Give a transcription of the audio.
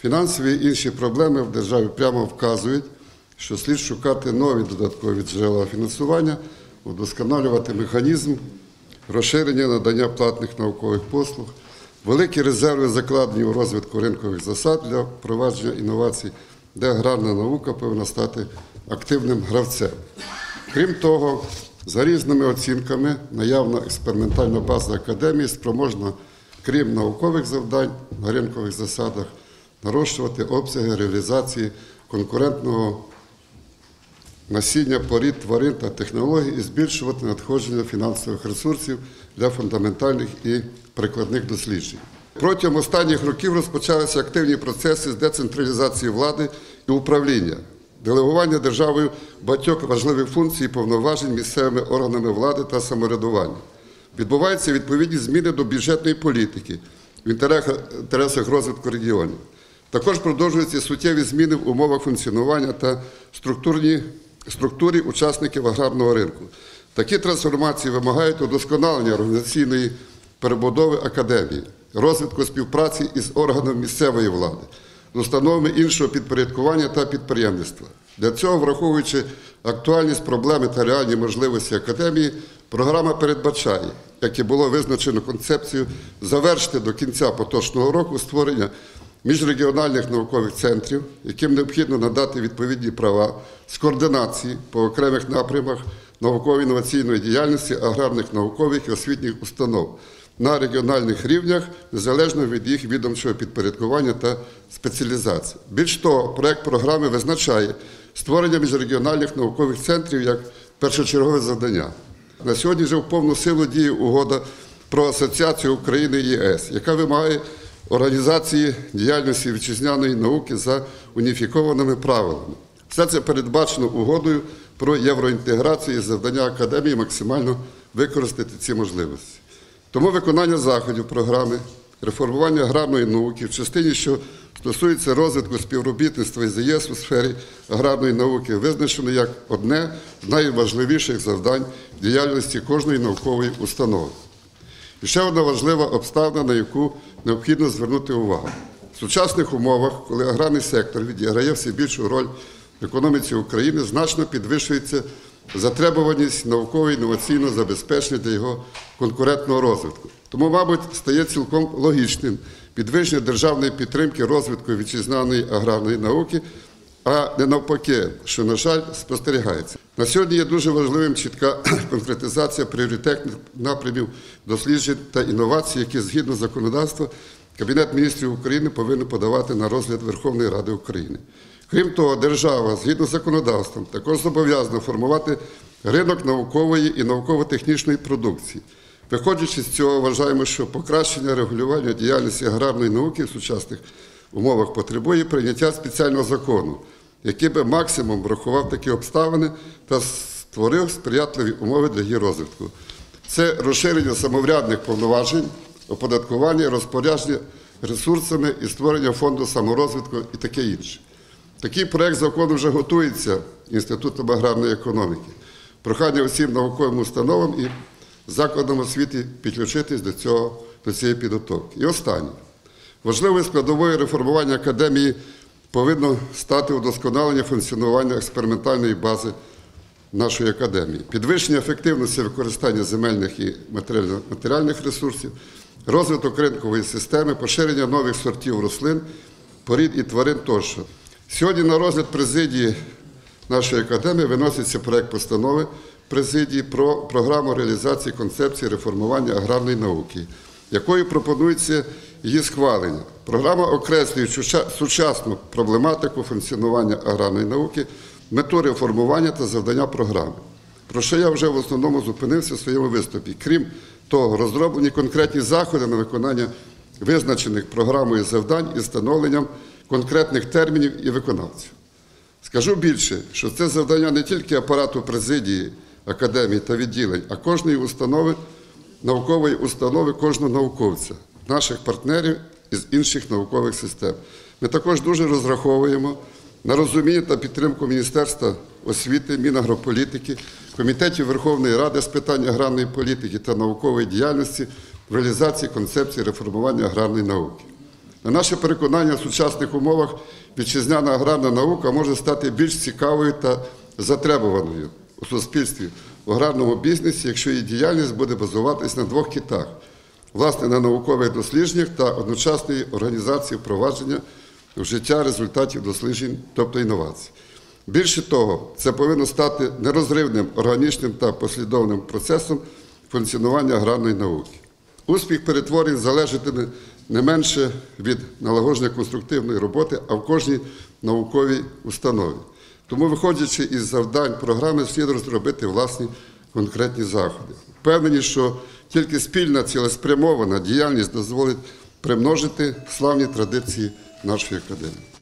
Фінансові і інші проблеми в державі прямо вказують, що слід шукати нові додаткові джерела фінансування, удосконалювати механізм розширення надання платних наукових послуг, великі резерви закладені у розвитку ринкових засад для впровадження інновацій, де аграрна наука повинна стати активним гравцем. Крім того, за різними оцінками, наявна експериментальна база академії спроможна, крім наукових завдань на ринкових засадах, нарощувати обсяги реалізації конкурентного насіння порід тварин та технологій і збільшувати надходження фінансових ресурсів для фундаментальних і прикладних досліджень. Протягом останніх років розпочалися активні процеси з децентралізації влади і управління, делегування державою багатьох важливих функцій і повноважень місцевими органами влади та самоврядування. Відбуваються відповідні зміни до бюджетної політики в інтересах розвитку регіонів. Також продовжуються суттєві зміни в умовах функціонування та структурі учасників аграрного ринку. Такі трансформації вимагають удосконалення організаційної перебудови академії, розвитку співпраці із органами місцевої влади, з установами іншого підпорядкування та підприємництва. Для цього, враховуючи актуальність проблеми та реальні можливості академії, програма передбачає, як і було визначено концепцію, завершити до кінця поточного року створення міжрегіональних наукових центрів, яким необхідно надати відповідні права з координації по окремих напрямах науково-інноваційної діяльності аграрних наукових і освітніх установ на регіональних рівнях, незалежно від їх відомчого підпорядкування та спеціалізації. Більш того, проект програми визначає створення міжрегіональних наукових центрів як першочергове завдання. На сьогодні вже в повну силу діє угода про асоціацію України і ЄС, яка вимагає організації діяльності вітчизняної науки за уніфікованими правилами. Все це передбачено угодою про євроінтеграцію і завдання академії максимально використати ці можливості. Тому виконання заходів програми реформування аграрної науки в частині, що стосується розвитку співробітництва із ЄС у сфері аграрної науки, визначено як одне з найважливіших завдань діяльності кожної наукової установи. І ще одна важлива обставина, на яку необхідно звернути увагу. В сучасних умовах, коли аграрний сектор відіграє все більшу роль в економіці України, значно підвищується затребуваність науково-інноваційного забезпечення для його конкурентного розвитку. Тому, мабуть, стає цілком логічним підвищення державної підтримки розвитку вітчизняної аграрної науки, а не навпаки, що, на жаль, спостерігається. На сьогодні є дуже важливим чітка конкретизація пріоритетних напрямів досліджень та інновацій, які згідно законодавства Кабінет міністрів України повинен подавати на розгляд Верховної Ради України. Крім того, держава згідно з законодавством також зобов'язана формувати ринок наукової і науково-технічної продукції. Виходячи з цього, вважаємо, що покращення регулювання діяльності аграрної науки в сучасних умовах потребує прийняття спеціального закону, який би максимум врахував такі обставини та створив сприятливі умови для її розвитку. Це розширення самоврядних повноважень, оподаткування, розпорядження ресурсами і створення фонду саморозвитку і таке інше. Такий проект закону вже готується Інститутом аграрної економіки. Прохання усім науковим установам і закладам освіти підключитись до, цього, до цієї підготовки. І останнє. Важливою складовою реформування академії повинно стати удосконалення функціонування експериментальної бази нашої академії, підвищення ефективності використання земельних і матеріальних ресурсів, розвиток ринкової системи, поширення нових сортів рослин, порід і тварин тощо. Сьогодні на розгляд президії нашої академії виноситься проект постанови президії про програму реалізації концепції реформування аграрної науки, якою пропонується її схвалення. Програма окреслює сучасну проблематику функціонування аграрної науки, мету реформування та завдання програми. Про що я вже в основному зупинився в своєму виступі. Крім того, розроблені конкретні заходи на виконання визначених програмою завдань із встановленням конкретних термінів і виконавців. Скажу більше, що це завдання не тільки апарату президії, академії та відділень, а кожної установи, наукової установи, кожного науковця, наших партнерів із інших наукових систем. Ми також дуже розраховуємо на розуміння та підтримку Міністерства освіти, Мінагрополітики, Комітетів Верховної Ради з питань аграрної політики та наукової діяльності в реалізації концепції реформування аграрної науки. На наше переконання в сучасних умовах вітчизняна аграрна наука може стати більш цікавою та затребуваною у суспільстві в аграрному бізнесі, якщо її діяльність буде базуватись на двох китах власне на наукових дослідженнях та одночасної організації впровадження в життя результатів досліджень, тобто інновацій. Більше того, це повинно стати нерозривним органічним та послідовним процесом функціонування аграрної науки. Успіх перетворень залежатиме не менше від налагодження конструктивної роботи, а в кожній науковій установі. Тому, виходячи із завдань програми, слід розробити власні конкретні заходи. Впевнені, що тільки спільна цілеспрямована діяльність дозволить примножити славні традиції нашої академії.